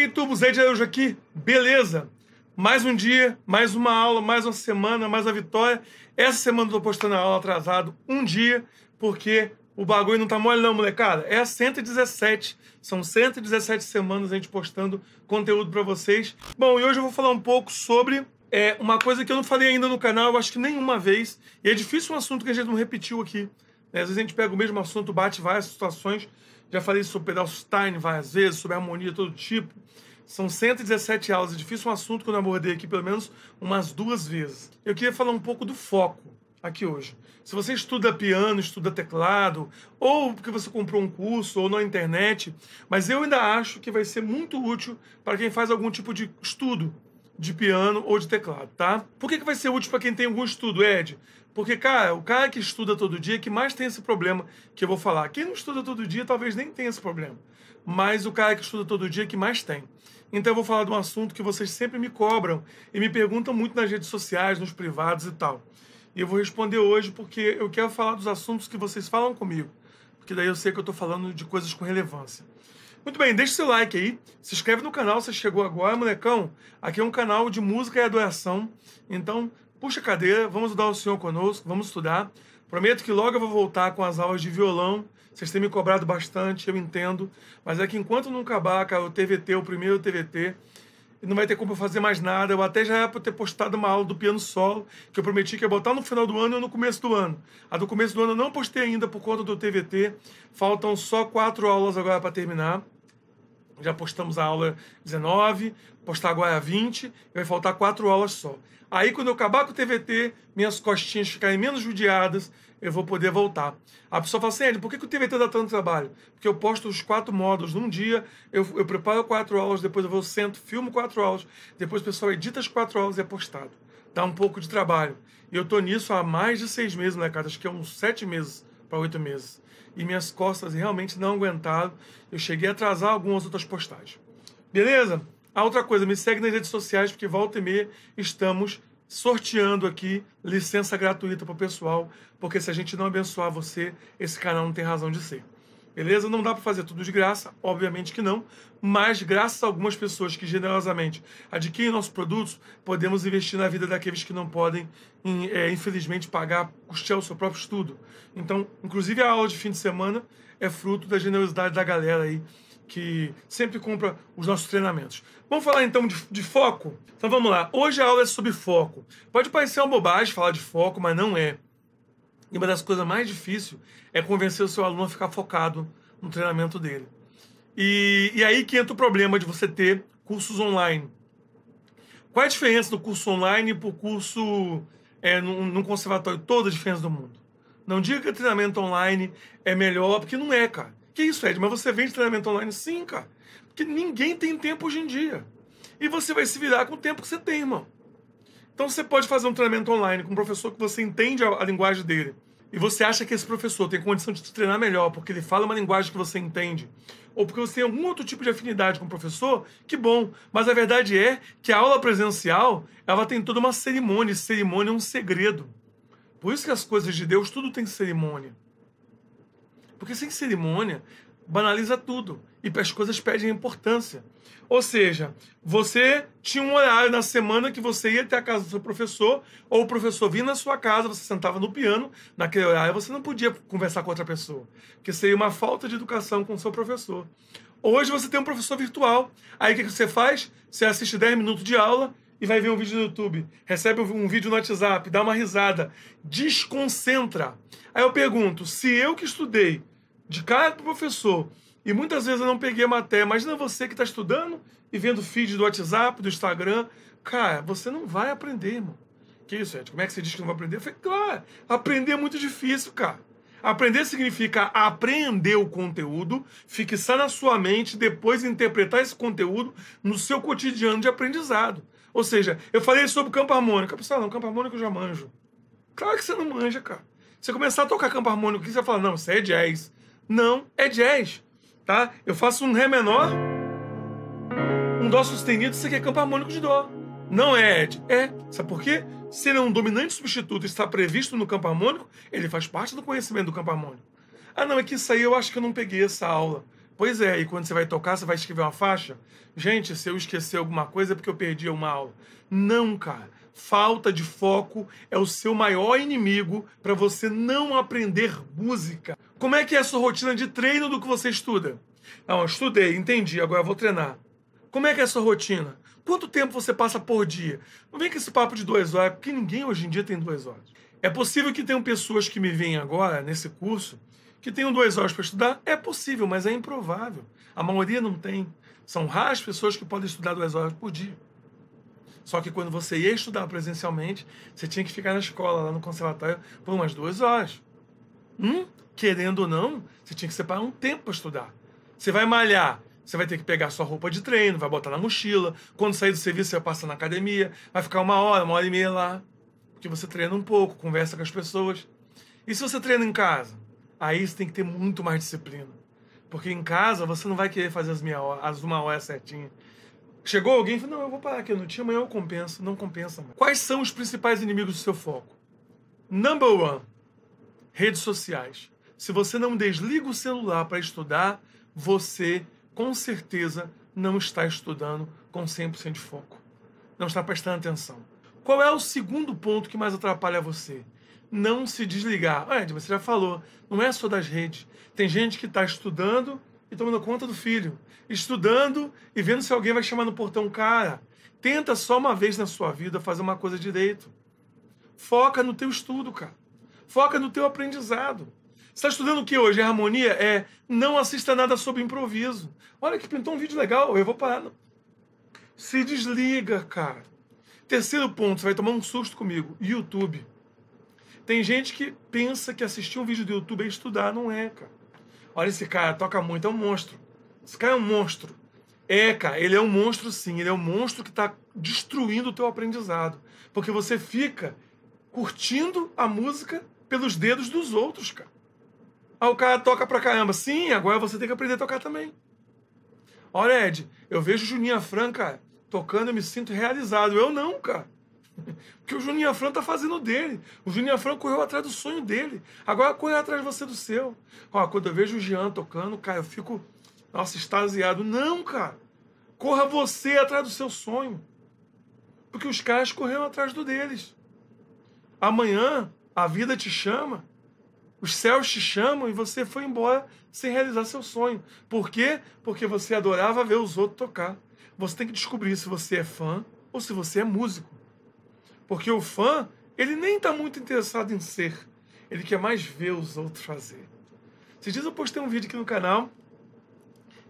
aí, Tubo, Zé de Araújo aqui, beleza? Mais um dia, mais uma aula, mais uma semana, mais uma vitória. Essa semana eu tô postando a aula atrasado um dia, porque o bagulho não tá mole não, molecada. É a 117. São 117 semanas a gente postando conteúdo para vocês. Bom, e hoje eu vou falar um pouco sobre é, uma coisa que eu não falei ainda no canal, eu acho que nenhuma vez. E é difícil um assunto que a gente não repetiu aqui. Né? Às vezes a gente pega o mesmo assunto, bate várias situações. Já falei sobre pedal Stein várias vezes, sobre harmonia todo tipo. São 117 aulas, é difícil um assunto que eu não abordei aqui pelo menos umas duas vezes. Eu queria falar um pouco do foco aqui hoje. Se você estuda piano, estuda teclado, ou porque você comprou um curso, ou na internet, mas eu ainda acho que vai ser muito útil para quem faz algum tipo de estudo de piano ou de teclado, tá? Por que, que vai ser útil para quem tem algum estudo, Ed? Porque, cara, o cara que estuda todo dia é que mais tem esse problema que eu vou falar. Quem não estuda todo dia talvez nem tenha esse problema. Mas o cara que estuda todo dia é que mais tem. Então eu vou falar de um assunto que vocês sempre me cobram e me perguntam muito nas redes sociais, nos privados e tal. E eu vou responder hoje porque eu quero falar dos assuntos que vocês falam comigo. Porque daí eu sei que eu estou falando de coisas com relevância. Muito bem, deixe seu like aí, se inscreve no canal se chegou agora, molecão. Aqui é um canal de música e adoração. Então, puxa a cadeira, vamos estudar o Senhor conosco, vamos estudar. Prometo que logo eu vou voltar com as aulas de violão. Vocês têm me cobrado bastante, eu entendo. Mas é que enquanto não acabar, cara, o TVT, o primeiro TVT, não vai ter como eu fazer mais nada. Eu até já era ter postado uma aula do piano solo, que eu prometi que ia botar no final do ano e no começo do ano. A do começo do ano eu não postei ainda por conta do TVT. Faltam só quatro aulas agora para terminar. Já postamos a aula 19, postar agora a 20, vai faltar quatro aulas só. Aí, quando eu acabar com o TVT, minhas costinhas ficarem menos judiadas, eu vou poder voltar. A pessoa fala assim, por que, que o TVT dá tanto trabalho? Porque eu posto os quatro módulos num dia, eu, eu preparo quatro aulas, depois eu vou sento, filmo quatro aulas, depois o pessoal edita as quatro aulas e é postado. Dá um pouco de trabalho. E eu tô nisso há mais de seis meses, né, cara? Acho que é uns sete meses para oito meses e minhas costas realmente não aguentaram. Eu cheguei a atrasar algumas outras postagens. Beleza? A outra coisa, me segue nas redes sociais, porque volta e meia estamos sorteando aqui licença gratuita para o pessoal, porque se a gente não abençoar você, esse canal não tem razão de ser. Beleza? Não dá para fazer tudo de graça, obviamente que não, mas graças a algumas pessoas que generosamente adquirem nossos produtos, podemos investir na vida daqueles que não podem, é, infelizmente, pagar, custear o seu próprio estudo. Então, inclusive a aula de fim de semana é fruto da generosidade da galera aí que sempre compra os nossos treinamentos. Vamos falar então de, de, foco? Então vamos lá. Hoje a aula é sobre foco. Pode parecer uma bobagem falar de foco, mas não é. E uma das coisas mais difíceis é convencer o seu aluno a ficar focado no treinamento dele. E, e aí que entra o problema de você ter cursos online. Qual é a diferença do curso online para o curso é, num, conservatório? Toda a diferença do mundo. Não diga que treinamento online é melhor, porque não é, cara. Que isso, Ed? Mas você vende treinamento online? Sim, cara. Porque ninguém tem tempo hoje em dia. E você vai se virar com o tempo que você tem, irmão. Então você pode fazer um treinamento online com um professor que você entende a, a linguagem dele. E você acha que esse professor tem condição de te treinar melhor porque ele fala uma linguagem que você entende, ou porque você tem algum outro tipo de afinidade com o professor, que bom. Mas a verdade é que a aula presencial, ela tem toda uma cerimônia. E cerimônia é um segredo. Por isso que as coisas de Deus, tudo tem cerimônia. Porque sem cerimônia, banaliza tudo e as coisas perdem importância. Ou seja, você tinha um horário na semana que você ia até a casa do seu professor, ou o professor vinha na sua casa, você sentava no piano, naquele horário você não podia conversar com outra pessoa, que seria uma falta de educação com o seu professor. Hoje você tem um professor virtual, aí o que você faz? Você assiste 10 minutos de aula e vai ver um vídeo no YouTube, recebe um vídeo no WhatsApp, dá uma risada, desconcentra. Aí eu pergunto, se eu que estudei de cara pro professor e muitas vezes eu não peguei a matéria. Imagina você que está estudando e vendo feed do WhatsApp, do Instagram. Cara, você não vai aprender, irmão. Que isso, Ed? Como é que você diz que não vai aprender? Eu falei, claro, aprender é muito difícil, cara. Aprender significa aprender o conteúdo, fixar na sua mente, depois interpretar esse conteúdo no seu cotidiano de aprendizado. Ou seja, eu falei sobre campo harmônico. A pessoa, não, campo harmônico eu já manjo. Claro que você não manja, cara. Você começar a tocar campo harmônico, você vai falar, não, isso é jazz. Não, é jazz. Tá? Eu faço um Ré menor, um Dó sustenido, isso aqui é campo harmônico de Dó. Não é Ed. É. Sabe por quê? Se ele é um dominante substituto e está previsto no campo harmônico, ele faz parte do conhecimento do campo harmônico. Ah, não, é que isso aí eu acho que eu não peguei essa aula. Pois é, e quando você vai tocar, você vai escrever uma faixa? Gente, se eu esquecer alguma coisa é porque eu perdi uma aula. Não, cara. Falta de foco é o seu maior inimigo para você não aprender música. Como é que é a sua rotina de treino do que você estuda? Não, estudei, entendi, agora vou treinar. Como é que é a sua rotina? Quanto tempo você passa por dia? Não vem com esse papo de duas horas, porque ninguém hoje em dia tem duas horas. É possível que tenham pessoas que me veem agora, nesse curso, que tenham duas horas para estudar? É possível, mas é improvável. A maioria não tem. São raras pessoas que podem estudar duas horas por dia. Só que quando você ia estudar presencialmente, você tinha que ficar na escola, lá no conservatório, por umas duas horas. Hum? Querendo ou não, você tinha que separar um tempo para estudar. Você vai malhar, você vai ter que pegar sua roupa de treino, vai botar na mochila. Quando sair do serviço, você vai passar na academia, vai ficar uma hora, uma hora e meia lá. Porque você treina um pouco, conversa com as pessoas. E se você treina em casa? Aí você tem que ter muito mais disciplina. Porque em casa você não vai querer fazer as, meia hora, as uma hora certinha. Chegou alguém e falou: Não, eu vou parar aqui no dia, amanhã eu compenso. Não compensa mais. Quais são os principais inimigos do seu foco? Number one: redes sociais. Se você não desliga o celular para estudar, você com certeza não está estudando com 100% de foco. Não está prestando atenção. Qual é o segundo ponto que mais atrapalha você? Não se desligar. Ah, Ed, você já falou, não é só das redes. Tem gente que está estudando e tomando conta do filho. Estudando e vendo se alguém vai chamar no portão. Cara, tenta só uma vez na sua vida fazer uma coisa direito. Foca no teu estudo, cara. Foca no teu aprendizado. Você está estudando o que hoje? É harmonia? É não assista nada sobre improviso. Olha que pintou um vídeo legal, eu vou parar. Se desliga, cara. Terceiro ponto, você vai tomar um susto comigo. YouTube. Tem gente que pensa que assistir um vídeo do YouTube é estudar. Não é, cara. Olha esse cara, toca muito, é um monstro. Esse cara é um monstro. É, cara, ele é um monstro sim. Ele é um monstro que está destruindo o teu aprendizado. Porque você fica curtindo a música pelos dedos dos outros, cara. Ah, o cara toca pra caramba. Sim, agora você tem que aprender a tocar também. Olha, Ed, eu vejo Juninho Fran, cara, tocando, eu me sinto realizado. Eu não, cara. Porque o Juninho Afran tá fazendo dele. O Juninho Afran correu atrás do sonho dele. Agora corre atrás de você do seu. Ó, quando eu vejo o Jean tocando, cara, eu fico, nossa, extasiado. Não, cara. Corra você atrás do seu sonho. Porque os caras correram atrás do deles. Amanhã a vida te chama os céus te chamam e você foi embora sem realizar seu sonho. Por quê? Porque você adorava ver os outros tocar. Você tem que descobrir se você é fã ou se você é músico. Porque o fã, ele nem está muito interessado em ser. Ele quer mais ver os outros fazer. Esses dias eu postei um vídeo aqui no canal,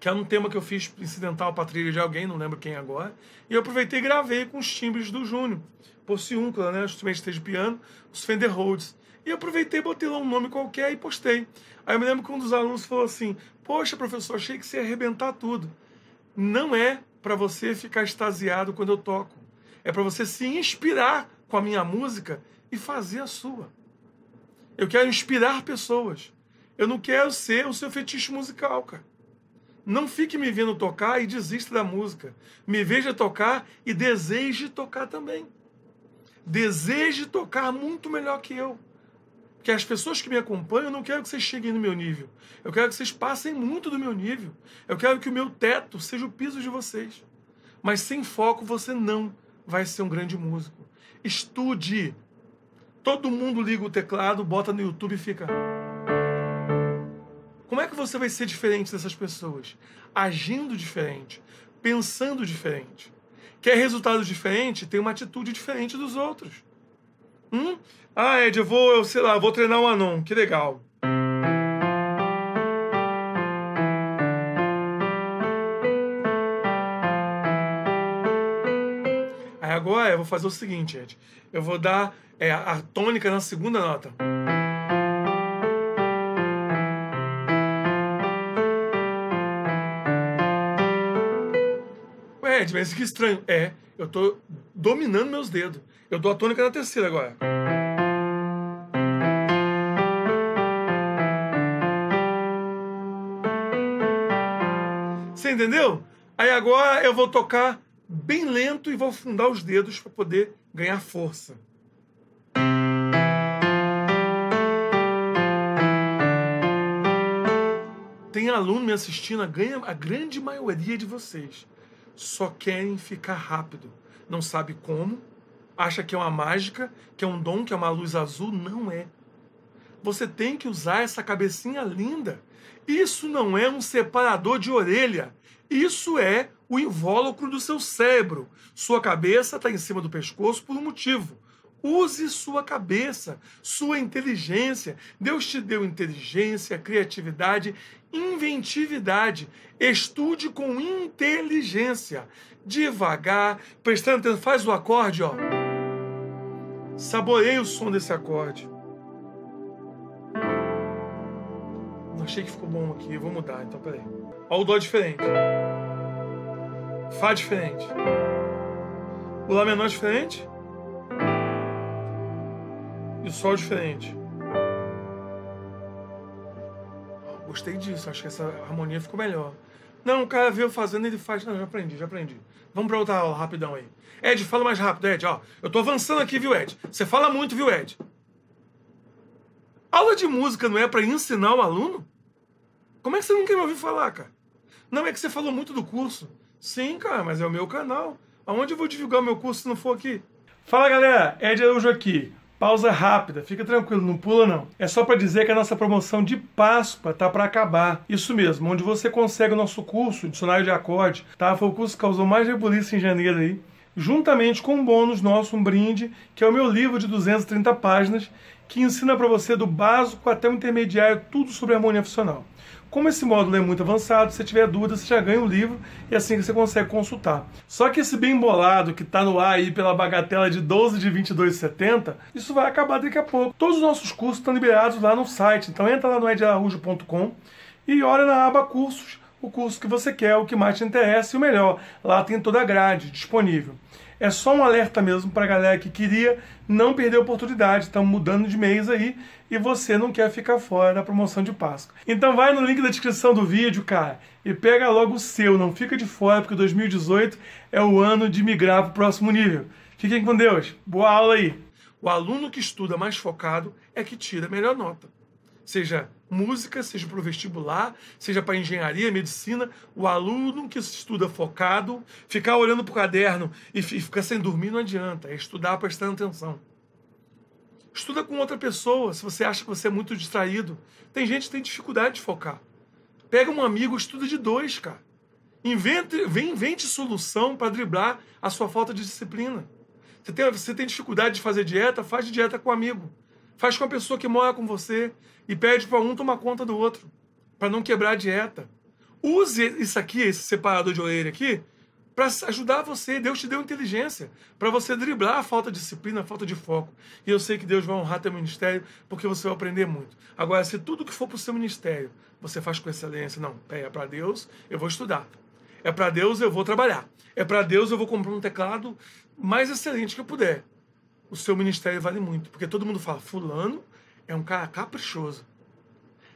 que é um tema que eu fiz incidental para trilha de alguém, não lembro quem agora. E eu aproveitei e gravei com os timbres do Júnior. Possiúncula, né? Os instrumentos de piano, os Fender Rhodes. E aproveitei, botei lá um nome qualquer e postei. Aí eu me lembro que um dos alunos falou assim: Poxa, professor, achei que você ia arrebentar tudo. Não é para você ficar extasiado quando eu toco. É para você se inspirar com a minha música e fazer a sua. Eu quero inspirar pessoas. Eu não quero ser o seu fetiche musical, cara. Não fique me vendo tocar e desista da música. Me veja tocar e deseje tocar também. Deseje tocar muito melhor que eu que as pessoas que me acompanham, eu não quero que vocês cheguem no meu nível. Eu quero que vocês passem muito do meu nível. Eu quero que o meu teto seja o piso de vocês. Mas sem foco você não vai ser um grande músico. Estude. Todo mundo liga o teclado, bota no YouTube e fica. Como é que você vai ser diferente dessas pessoas? Agindo diferente, pensando diferente. Quer resultado diferente? Tem uma atitude diferente dos outros. Hum? Ah, Ed, eu vou, eu sei lá, vou treinar um Anon, que legal. Eu vou fazer o seguinte, Ed. Eu vou dar é, a tônica na segunda nota. Ué, Ed, mas que estranho. É, eu tô dominando meus dedos. Eu dou a tônica na terceira agora. Você entendeu? Aí agora eu vou tocar bem lento e vou afundar os dedos para poder ganhar força. Tem aluno me assistindo, a, grande maioria de vocês só querem ficar rápido. Não sabe como, acha que é uma mágica, que é um dom, que é uma luz azul. Não é. Você tem que usar essa cabecinha linda. Isso não é um separador de orelha. Isso é o invólucro do seu cérebro. Sua cabeça está em cima do pescoço por um motivo. Use sua cabeça, sua inteligência. Deus te deu inteligência, criatividade, inventividade. Estude com inteligência, devagar, prestando atenção. Faz o acorde, ó. Saboreie o som desse acorde. Achei que ficou bom aqui, vou mudar, então peraí. Ó, o Dó diferente. Fá diferente. O Lá menor diferente. E o Sol diferente. Gostei disso, acho que essa harmonia ficou melhor. Não, o cara veio fazendo, ele faz. Não, já aprendi, já aprendi. Vamos pra outra aula, rapidão aí. Ed, fala mais rápido, Ed. Ó, eu tô avançando aqui, viu, Ed? Você fala muito, viu, Ed? Aula de música não é para ensinar o aluno? Como é que você não quer me ouvir falar, cara? Não é que você falou muito do curso. Sim, cara, mas é o meu canal. Aonde eu vou divulgar meu curso se não for aqui? Fala, galera. Ed Araújo aqui. Pausa rápida, fica tranquilo, não pula não. É só para dizer que a nossa promoção de Páscoa tá para acabar. Isso mesmo, onde você consegue o nosso curso, dicionário de acorde, tá? Foi o curso que causou mais rebuliço em janeiro aí. Juntamente com um bônus nosso, um brinde, que é o meu livro de 230 páginas, que ensina para você do básico até o intermediário tudo sobre harmonia funcional. Como esse módulo é muito avançado, se tiver dúvida, você já ganha o livro e assim você consegue consultar. Só que esse bem bolado que está no ar aí pela bagatela de 12 de 22,70, isso vai acabar daqui a pouco. Todos os nossos cursos estão liberados lá no site, então entra lá no ediararujo.com e olha na aba cursos o curso que você quer, o que mais te interessa e o melhor, lá tem toda a grade disponível. É só um alerta mesmo para a galera que queria não perder a oportunidade. Estamos mudando de mês aí e você não quer ficar fora da promoção de Páscoa. Então vai no link da descrição do vídeo, cara, e pega logo o seu. Não fica de fora, porque 2018 é o ano de migrar para o próximo nível. Fiquem com Deus. Boa aula aí. O aluno que estuda mais focado é que tira a melhor nota seja música, seja para o vestibular, seja para engenharia, medicina, o aluno que estuda focado, ficar olhando para o caderno e ficar sem dormir não adianta, é estudar prestando atenção. Estuda com outra pessoa, se você acha que você é muito distraído. Tem gente que tem dificuldade de focar. Pega um amigo, estuda de dois, cara. Invente, invente solução para driblar a sua falta de disciplina. Você tem, você tem dificuldade de fazer dieta, faz dieta com um amigo. Faz com a pessoa que mora com você e pede para um tomar conta do outro, para não quebrar a dieta. Use isso aqui, esse separador de orelha aqui, para ajudar você. Deus te deu inteligência para você driblar a falta de disciplina, a falta de foco. E eu sei que Deus vai honrar teu ministério porque você vai aprender muito. Agora, se tudo que for para o seu ministério você faz com excelência, não, é para Deus, eu vou estudar. É para Deus, eu vou trabalhar. É para Deus, eu vou comprar um teclado mais excelente que eu puder o seu ministério vale muito. Porque todo mundo fala, fulano é um cara caprichoso.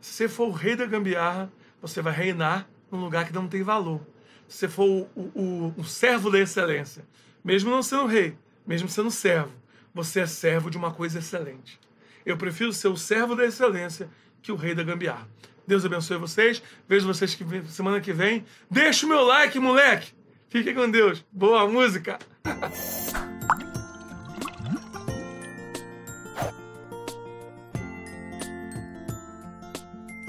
Se você for o rei da gambiarra, você vai reinar num lugar que não tem valor. Se você for o, o, o servo da excelência, mesmo não sendo rei, mesmo sendo servo, você é servo de uma coisa excelente. Eu prefiro ser o servo da excelência que o rei da gambiarra. Deus abençoe vocês. Vejo vocês que semana que vem. Deixa o meu like, moleque. Fique com Deus. Boa música.